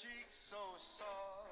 cheeks so soft.